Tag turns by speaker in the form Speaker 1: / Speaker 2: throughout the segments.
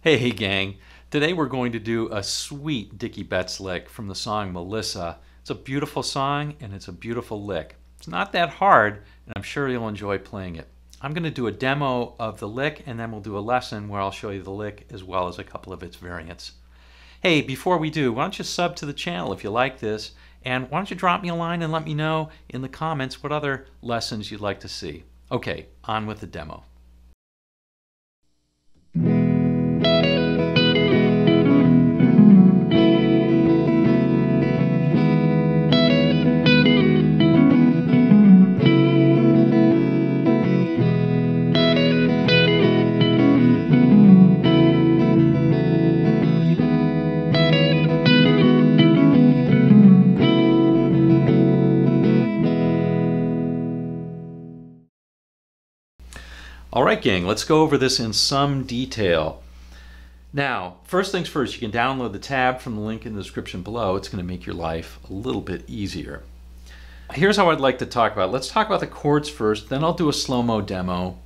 Speaker 1: Hey, hey gang. Today we're going to do a sweet Dickey Betts lick from the song Melissa. It's a beautiful song and it's a beautiful lick. It's not that hard, and I'm sure you'll enjoy playing it. I'm going to do a demo of the lick and then we'll do a lesson where I'll show you the lick as well as a couple of its variants. Hey, before we do, why don't you sub to the channel if you like this, and why don't you drop me a line and let me know in the comments what other lessons you'd like to see. Okay, on with the demo. All right, gang, let's go over this in some detail. Now, first things first, you can download the tab from the link in the description below. It's going to make your life a little bit easier. Here's how I'd like to talk about it. Let's talk about the chords first, then I'll do a slow-mo demo,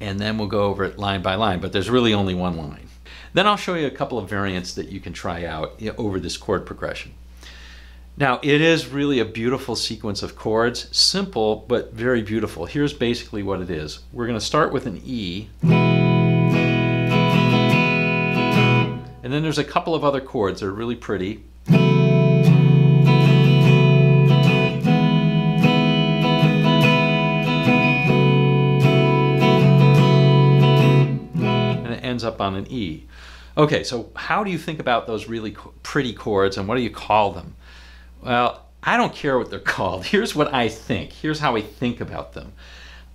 Speaker 1: and then we'll go over it line by line, but there's really only one line. Then I'll show you a couple of variants that you can try out over this chord progression. Now, it is really a beautiful sequence of chords, simple but very beautiful. Here's basically what it is. We're going to start with an E, and then there's a couple of other chords that are really pretty. And it ends up on an E. Okay, so how do you think about those really pretty chords and what do you call them? Well, I don't care what they're called. Here's what I think. Here's how I think about them.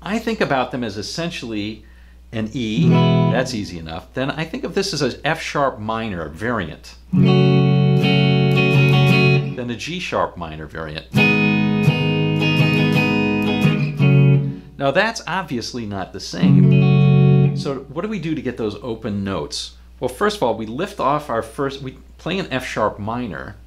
Speaker 1: I think about them as essentially an E, that's easy enough. Then I think of this as an F sharp minor variant. Then a G sharp minor variant. Now that's obviously not the same. So what do we do to get those open notes? Well, first of all, we lift off our first, we play an F sharp minor,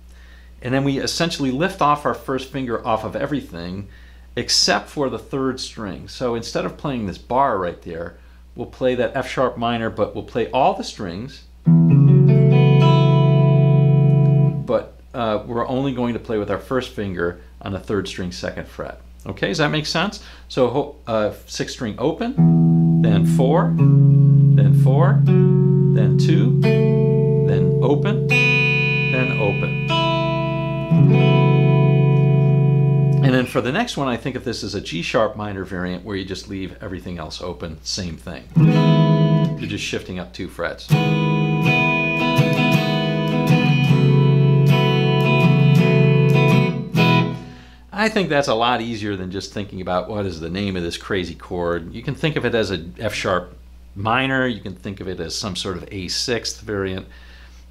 Speaker 1: and then we essentially lift off our first finger off of everything except for the third string. So instead of playing this bar right there, we'll play that F sharp minor, but we'll play all the strings. But uh, we're only going to play with our first finger on the third string second fret. Okay, does that make sense? So uh, sixth string open, then four, then four, then two, then open, then open. And then for the next one, I think of this as a G sharp minor variant where you just leave everything else open, same thing. You're just shifting up two frets. I think that's a lot easier than just thinking about what is the name of this crazy chord. You can think of it as a F sharp minor, you can think of it as some sort of A sixth variant.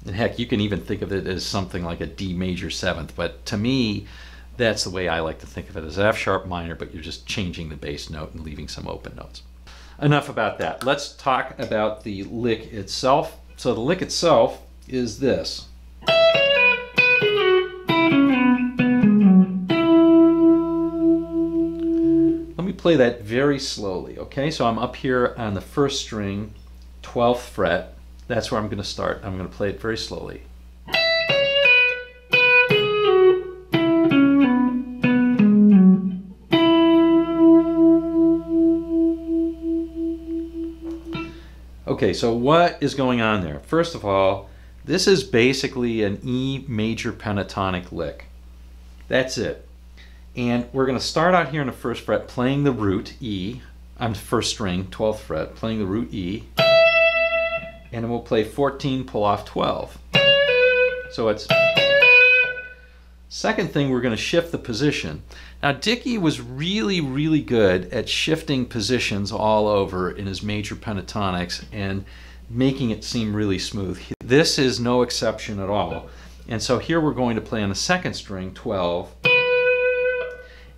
Speaker 1: And heck, you can even think of it as something like a D major seventh. But to me, that's the way I like to think of it as F sharp minor, but you're just changing the bass note and leaving some open notes. Enough about that. Let's talk about the lick itself. So the lick itself is this. Let me play that very slowly, okay? So I'm up here on the first string, 12th fret, that's where I'm going to start. I'm going to play it very slowly. Okay, so what is going on there? First of all, this is basically an E major pentatonic lick. That's it. And we're going to start out here in the first fret playing the root E. I'm first string, 12th fret, playing the root E and then we'll play 14, pull off 12. So it's Second thing, we're going to shift the position. Now, Dickey was really, really good at shifting positions all over in his major pentatonics and making it seem really smooth. This is no exception at all. And so here we're going to play on the second string, 12,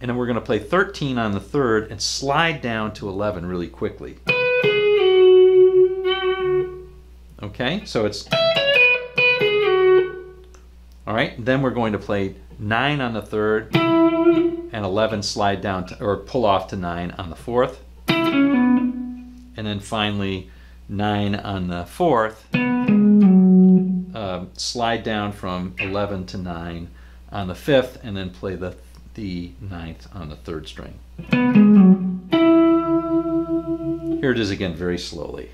Speaker 1: and then we're going to play 13 on the third and slide down to 11 really quickly. Okay, so it's all right. Then we're going to play nine on the third and 11 slide down to, or pull off to nine on the fourth. And then finally nine on the fourth um, slide down from 11 to 9 on the fifth, and then play the, the ninth on the third string. Here it is again, very slowly.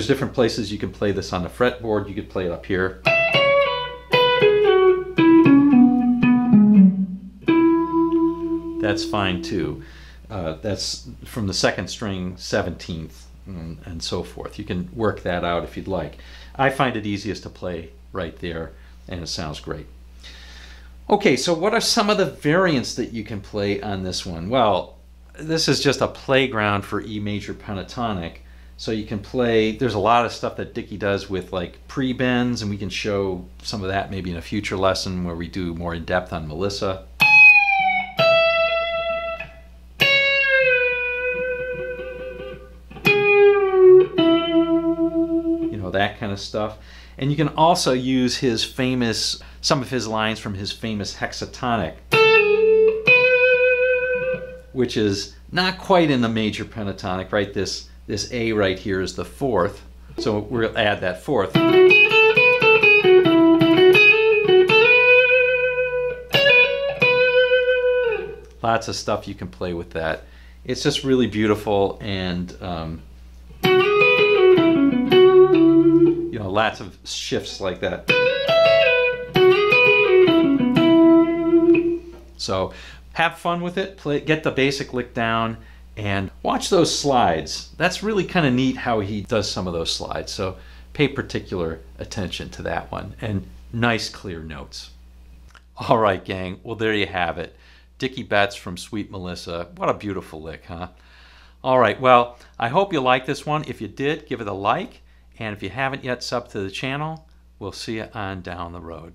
Speaker 1: There's different places you can play this on the fretboard. You could play it up here. That's fine too. Uh, that's from the second string 17th and, and so forth. You can work that out if you'd like. I find it easiest to play right there and it sounds great. Okay, so what are some of the variants that you can play on this one? Well, this is just a playground for E major pentatonic. So you can play, there's a lot of stuff that Dickey does with like pre-bends, and we can show some of that maybe in a future lesson where we do more in depth on Melissa. You know, that kind of stuff. And you can also use his famous, some of his lines from his famous hexatonic, which is not quite in the major pentatonic, right? This this A right here is the fourth. So we'll add that fourth. Lots of stuff you can play with that. It's just really beautiful and um, you know, lots of shifts like that. So have fun with it, play, get the basic lick down, and watch those slides. That's really kind of neat how he does some of those slides. So pay particular attention to that one and nice clear notes. All right, gang. Well, there you have it. Dickey Betts from Sweet Melissa. What a beautiful lick, huh? All right. Well, I hope you like this one. If you did, give it a like. And if you haven't yet, sub to the channel. We'll see you on down the road.